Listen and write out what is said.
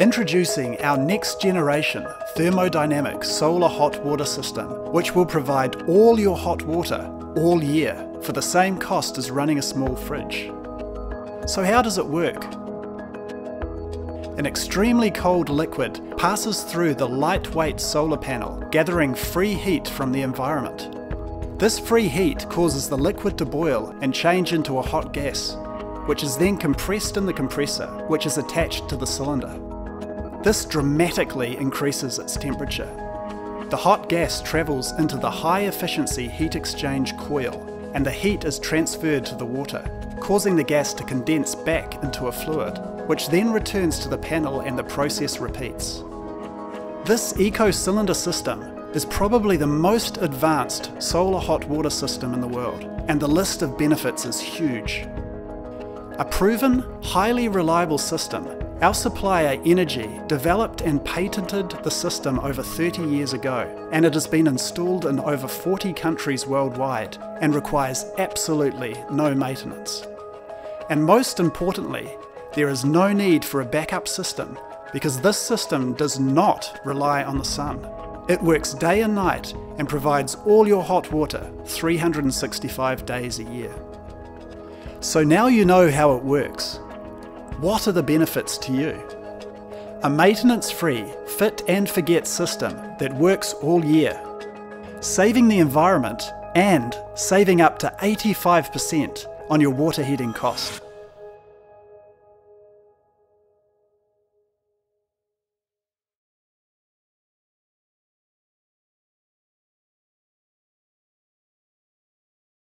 Introducing our next generation thermodynamic solar hot water system, which will provide all your hot water all year for the same cost as running a small fridge. So how does it work? An extremely cold liquid passes through the lightweight solar panel, gathering free heat from the environment. This free heat causes the liquid to boil and change into a hot gas, which is then compressed in the compressor, which is attached to the cylinder. This dramatically increases its temperature. The hot gas travels into the high efficiency heat exchange coil and the heat is transferred to the water, causing the gas to condense back into a fluid, which then returns to the panel and the process repeats. This eco-cylinder system is probably the most advanced solar hot water system in the world, and the list of benefits is huge. A proven, highly reliable system our supplier Energie developed and patented the system over 30 years ago, and it has been installed in over 40 countries worldwide and requires absolutely no maintenance. And most importantly, there is no need for a backup system because this system does not rely on the sun. It works day and night and provides all your hot water 365 days a year. So now you know how it works. What are the benefits to you? A maintenance free, fit and forget system that works all year, saving the environment and saving up to 85% on your water heating cost.